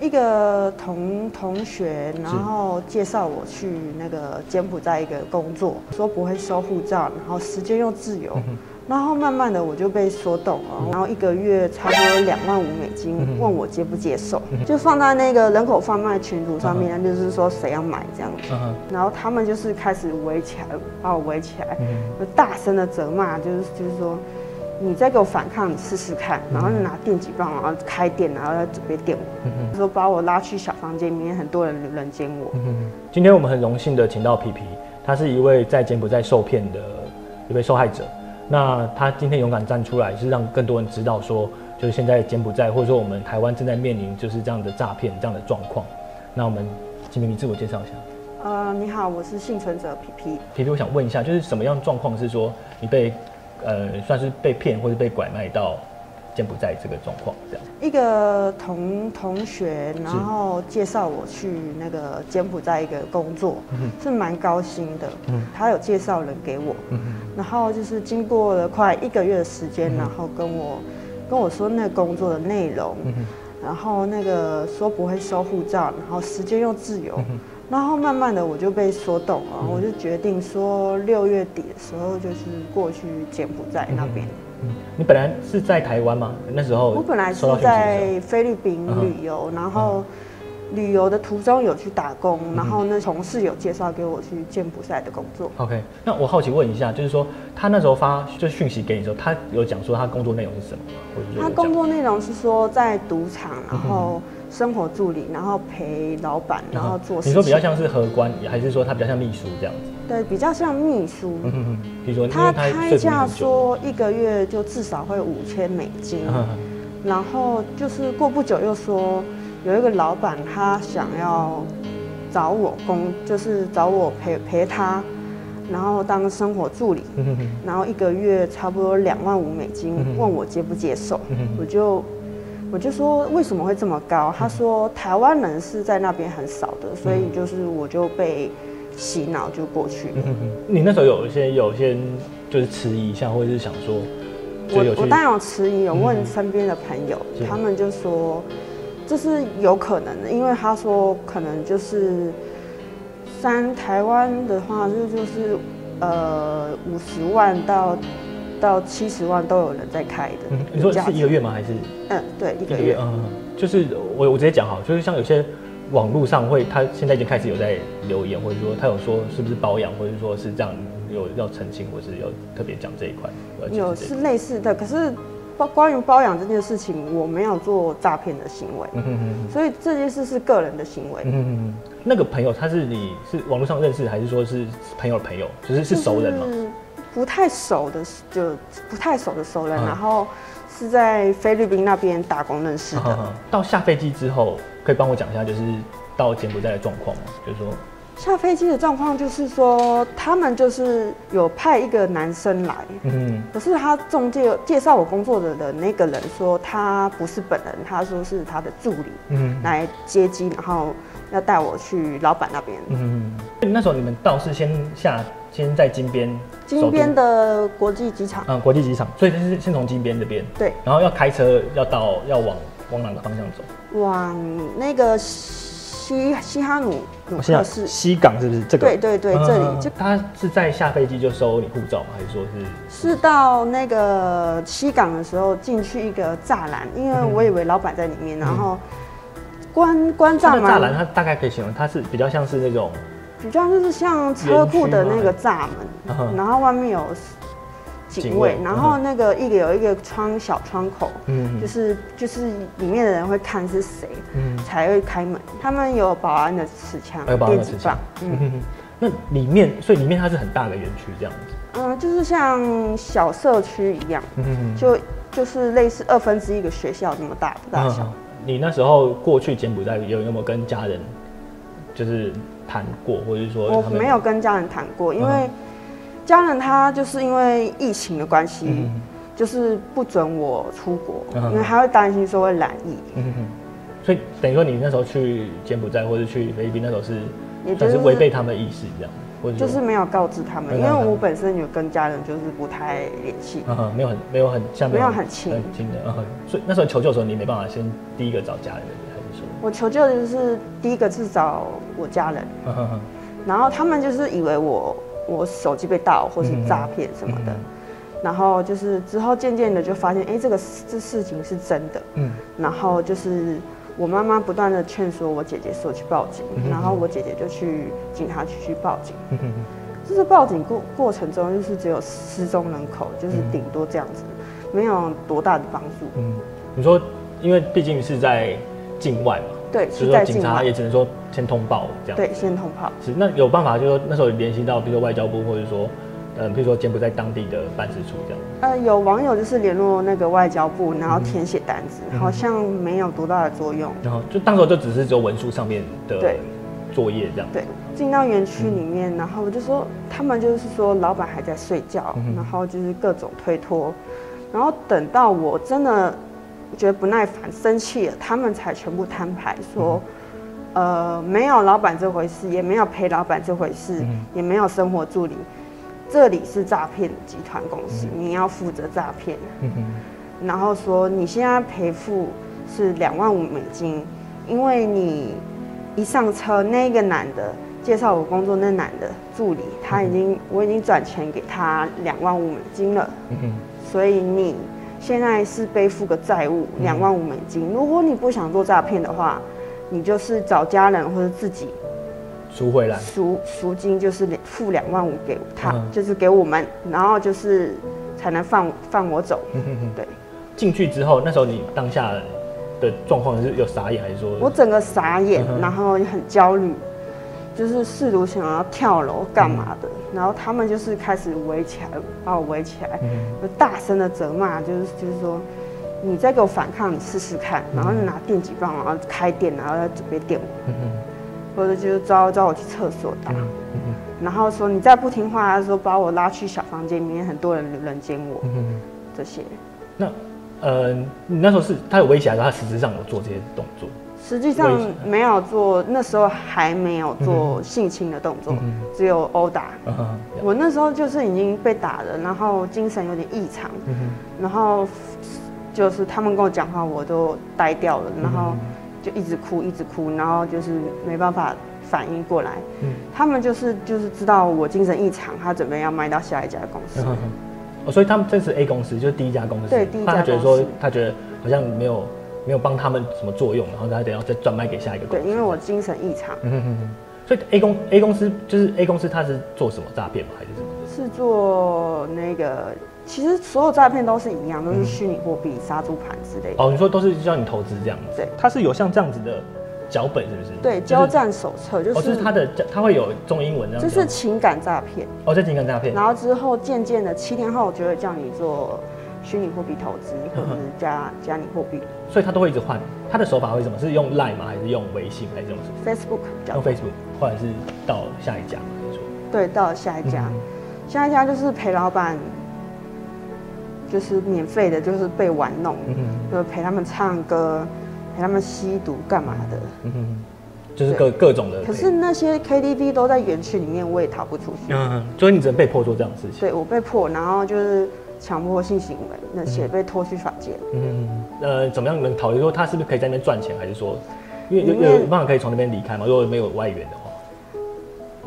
一个同同学，然后介绍我去那个柬埔寨一个工作，说不会收护照，然后时间又自由，然后慢慢的我就被说动了，然后一个月差不多两万五美金，问我接不接受，就放在那个人口贩卖群组上面，就是说谁要买这样子，然后他们就是开始围起来，把我围起来，就大声的责骂，就是就是说。你再给我反抗，你试试看，然后就拿电击棒，然后开电，然后要准备电我，说把我拉去小房间里面，很多人人奸我。今天我们很荣幸的请到皮皮，他是一位在柬埔寨受骗的一位受害者。那他今天勇敢站出来，是让更多人知道说，就是现在柬埔寨或者说我们台湾正在面临就是这样的诈骗这样的状况。那我们请皮皮自我介绍一下。呃，你好，我是幸存者皮皮。皮皮，我想问一下，就是什么样状况是说你被？呃，算是被骗或者被拐卖到柬埔寨这个状况，这样。一个同同学，然后介绍我去那个柬埔寨一个工作，是蛮高薪的。嗯，他有介绍人给我，嗯然后就是经过了快一个月的时间，然后跟我跟我说那个工作的内容，然后那个说不会收护照，然后时间又自由。然后慢慢的我就被说动了，我就决定说六月底的时候就是过去柬埔寨那边。嗯，你本来是在台湾吗？那时候我本来是在菲律宾旅游，然后旅游的途中有去打工，然后那同事有介绍给我去柬埔寨的工作。OK，那我好奇问一下，就是说他那时候发就讯息给你的时候，他有讲说他工作内容是什么吗？他工作内容是说在赌场，然后。生活助理，然后陪老板，然后做事。你说比较像是荷官，还是说他比较像秘书这样子？对，比较像秘书。嗯嗯比如说他开价说一个月就至少会五千美金，然后就是过不久又说有一个老板他想要找我工，就是找我陪陪他，然后当生活助理，然后一个月差不多两万五美金，问我接不接受，我就。我就说为什么会这么高？他说台湾人是在那边很少的，所以就是我就被洗脑就过去了。你那时候有一些有些就是迟疑一下，或者是想说，我我当然有迟疑，有问身边的朋友，他们就说这是有可能的，因为他说可能就是三台湾的话，就就是呃五十万到。到七十万都有人在开的。嗯，你说是一个月吗？还是？嗯，对，一个月。嗯，就是我我直接讲好，就是像有些网络上会，他现在已经开始有在留言，或者说他有说是不是包养，或者说是这样有要澄清，或是有特别讲这一块。有是类似的，可是包关于包养这件事情，我没有做诈骗的行为，嗯哼所以这件事是个人的行为。嗯哼那个朋友他是你是网络上认识，还是说是朋友的朋友？就是是熟人吗？不太熟的，就不太熟的熟人，然后是在菲律宾那边打工认识的。到下飞机之后，可以帮我讲一下，就是到柬埔寨的状况吗？就是说下飞机的状况，就是说他们就是有派一个男生来，嗯，可是他中介介绍我工作的的那个人说他不是本人，他说是他的助理，嗯，来接机，然后要带我去老板那边。嗯，那时候你们倒是先下。先在金边，金边的国际机场，嗯，国际机场，所以就是先从金边这边，对，然后要开车要到要往往哪个方向走？往那个西西哈努努克市西港是不是？这个对对对，这里就他是在下飞机就收你护照吗？还是说是？是到那个西港的时候进去一个栅栏，因为我以为老板在里面，然后关关栅栏。栅栏它大概可以形容，它是比较像是那种。比较就是像车库的那个栅门，然后外面有警卫，然后那个一个有一个窗小窗口，嗯，就是就是里面的人会看是谁，嗯，才会开门。他们有保安的持枪，电子棒，嗯，那里面所以里面它是很大的园区这样子，嗯，就是像小社区一样，嗯，就就是类似二分之一个学校那么大的大小。你那时候过去柬埔寨有有没有跟家人就是？谈过，或者是说我没有跟家人谈过，因为家人他就是因为疫情的关系，就是不准我出国，因为他会担心说会染疫。嗯所以等于说你那时候去柬埔寨或者去菲律宾那时候是，也就是违背他们的意思这样，或者就是没有告知他们，因为我本身有跟家人就是不太联系，没有很没有很像没有很亲。很亲的，嗯所以那时候求救的时候你没办法先第一个找家人，还是说？我求救就是第一个是找我家人，然后他们就是以为我我手机被盗或是诈骗什么的，嗯然后就是之后渐渐的就发现，哎，这个这事情是真的，嗯。然后就是我妈妈不断的劝说我姐姐说去报警，嗯然后我姐姐就去警察局去报警。就是报警过过程中，就是只有失踪人口，就是顶多这样子，没有多大的帮助。嗯，你说，因为毕竟是在境外嘛，对，就是说在警察也，只能说先通报这样。对，先通报。是，那有办法，就是说那时候联系到，比如说外交部，或者说，嗯，比如说柬埔寨当地的办事处这样。呃，有网友就是联络那个外交部，然后嗯填写单子，嗯好像没有多大的作用。然后就当时候就只是只有文书上面的对作业这样。对，进到园区里面，然后我就说，他们就是说老板还在睡觉嗯，然后就是各种推脱，然后等到我真的觉得不耐烦、生气了，他们才全部摊牌说，呃，没有老板这回事，也没有陪老板这回事，嗯。也没有生活助理，这里是诈骗集团公司，你要负责诈骗。然后说你现在赔付是两万五美金，因为你一上车，那个男的介绍我工作，那男的助理他已经我已经转钱给他两万五美金了，所以你现在是背负个债务两万五美金。如果你不想做诈骗的话，你就是找家人或者自己赎回来。赎赎金，就是两付两万五给他，嗯就是给我们，然后就是才能放放我走。嗯哼哼，对。进去之后，那时候你当下的状况是有傻眼，还是说？我整个傻眼嗯，然后也很焦虑，就是试图想要跳楼干嘛的，然后他们就是开始围起来，把我围起来，嗯就大声的责骂，就是就是说，你再给我反抗，你试试看，然后就拿电击棒，然后开电，然后在准备电我，或者就是招招我去厕所打，然后说你再不听话，他说把我拉去小房间里面，很多人人奸我。这些。那呃，你那时候是他有威胁，还是他实质上有做这些动作？实际上没有做，那时候还没有做性侵的动作，嗯只有殴打。嗯，我那时候就是已经被打了，然后精神有点异常，嗯，然后就是他们跟我讲话，我都呆掉了，然后嗯就一直哭，一直哭，然后就是没办法反应过来。嗯。他们就是就是知道我精神异常，他准备要卖到下一家公司。哦，所以他们这是 A 公司，就是第一家公司，对第一家他觉得说公司。他觉得好像没有没有帮他们什么作用，然后他得要再转卖给下一个公对，因为我精神异常，嗯哼哼哼，所以 A 公 A 公司就是 A 公司，它是做什么诈骗吗？还是什么？是做那个，其实所有诈骗都是一样，都嗯是虚拟货币、杀猪盘之类的。哦，你说都是叫你投资这样子？对它是有像这样子的脚本，是不是？对，交战手册就哦，就是是它的，它会有中英文这样。就是情感诈骗。哦，这情感诈骗。然后之后渐渐的，七天后就会叫你做虚拟货币投资，或者是加加你货币所以他都会一直换。他的手法会什么？是用 Line 吗？还是用微信？还是用什么？？Facebook 比较用 Facebook，或者是到下一家吗？对，到下一家，嗯下一家就是陪老板，就是免费的，就是被玩弄，嗯就是陪他们唱歌，陪他们吸毒干嘛的。嗯哼，就是各各种的。可是那些 KTV 都在园区里面，我也逃不出去。嗯，所以你只能被迫做这样的事情。对我被迫，然后就是强迫性行为那些被拖去法界。嗯，呃，怎么样能考虑说他是不是可以在那边赚钱，还是说，因为有有有办法可以从那边离开吗？如果没有外援的话，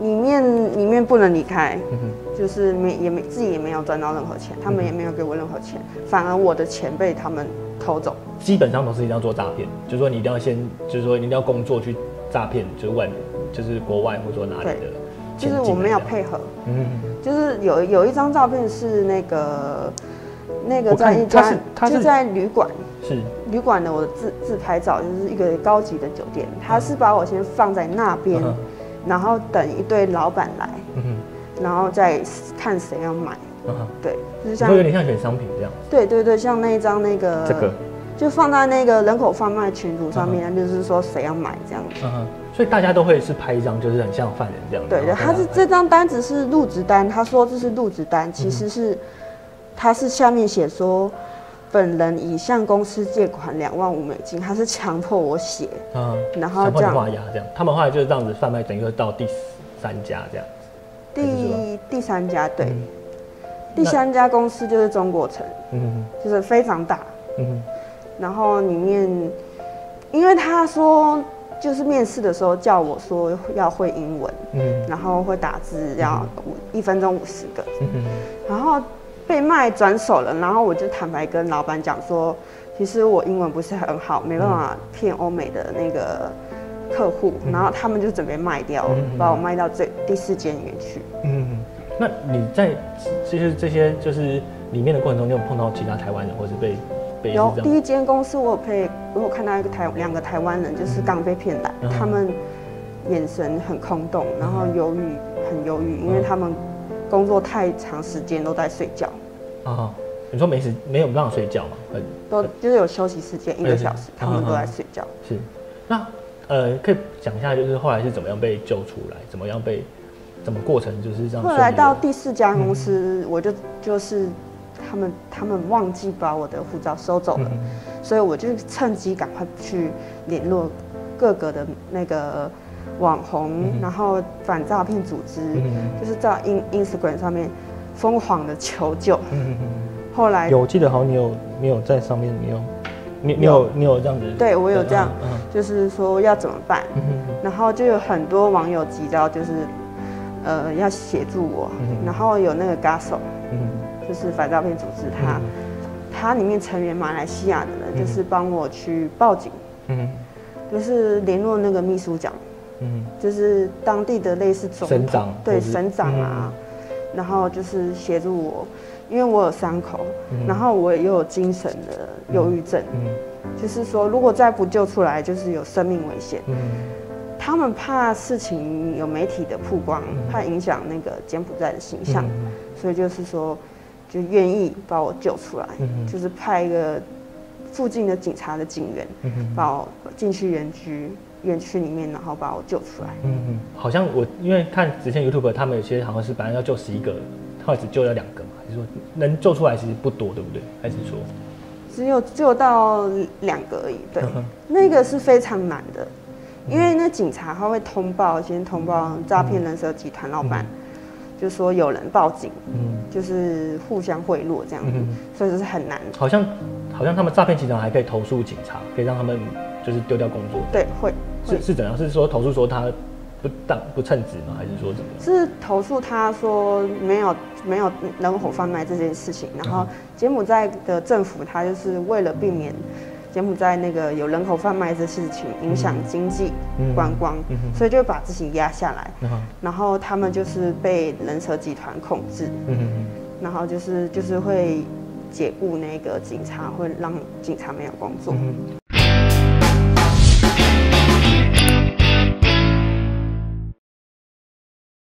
里面里面不能离开，就是没也没自己也没有赚到任何钱，他们也没有给我任何钱，反而我的钱被他们偷走。基本上都是一定要做诈骗，就是说你一定要先，就是说你一定要工作去诈骗，就是外，就是国外或者说哪里的就是我们要配合，嗯，就是有有一张照片是那个那个在一家他是他是就在旅馆。是，旅馆的我的自自拍照就是一个高级的酒店，他是把我先放在那边，嗯然后等一对老板来，然后再看谁要买。对，就是像说有点像选商品这样，对对对，像那一张那个这个，就放在那个人口贩卖群组上面，就是说谁要买这样子。所以大家都会是拍一张，就是很像犯人这样，对对，他是这张单子是入职单，他说这是入职单，其实是他是下面写说。本人已向公司借款两万五美金，他是强迫我写，嗯，然后这样。画押这样，他们后来就是这样子贩卖，等于说到第三家这样，子第第三家对，嗯。第三家公司就是中国城，嗯。就是非常大，嗯。然后里面因为他说就是面试的时候叫我说要会英文，嗯，然后会打字，要五一分钟五十个，嗯然后被卖转手了，然后我就坦白跟老板讲说，其实我英文不是很好，没办法骗欧美的那个客户，然后他们就准备卖掉，把我卖到这第四间里面去。嗯，那你在其实这些就是里面的过程中，你有碰到其他台湾人，或是被？有第一间公司，我有配，我有看到一个台两个台湾人，就是刚被骗来，他们眼神很空洞，然后忧郁，很忧郁，因为他们工作太长时间都在睡觉。啊，你说没时没有办法睡觉吗？很都就是有休息时间一个小时，他们都在睡觉。是，那呃，可以讲一下，就是后来是怎么样被救出来，怎么样被怎么过程就是这样。后来到第四家公司，我就就是。他们他们忘记把我的护照收走了，所以我就趁机赶快去联络各个的那个网红，然后反诈骗组织，就是在 in Instagram 上面疯狂的求救。后来有，我记得好像你有你有在上面，你有你你有你有这样子，对我有这样，就是说要怎么办，然后就有很多网友急到，就是呃要协助我，然后有那个 Gaso。就是反诈骗组织，他他里面成员马来西亚的人，就是帮我去报警，嗯，就是联络那个秘书长，嗯，就是当地的类似总省长，对省长啊，然后就是协助我，因为我有伤口，然后我也有精神的忧郁症，嗯，就是说如果再不救出来，就是有生命危险，嗯，他们怕事情有媒体的曝光，怕影响那个柬埔寨的形象，所以就是说。就愿意把我救出来，就是派一个附近的警察的警员，把我进去园区园区里面，然后把我救出来。嗯嗯，好像我因为看之前 YouTube，他们有些好像是本来要救十一个，后来只救了两个嘛，就是说能救出来其实不多，对不对？还是说只有救到两个而已？对，那个是非常难的，因为那警察他会通报，先通报诈骗人蛇集团老板。就说有人报警，嗯，就是互相贿赂这样子，所以就是很难。好像好像他们诈骗集团还可以投诉警察，可以让他们就是丢掉工作。对，会是是怎样？是说投诉说他不当不称职吗？还是说怎么？是投诉他说没有没有人口贩卖这件事情，然后柬埔寨的政府他就是为了避免。柬埔寨那个有人口贩卖这事情影响经济观光，所以就把自己压下来，然后他们就是被人蛇集团控制，然后就是就是会解雇那个警察，会让警察没有工作。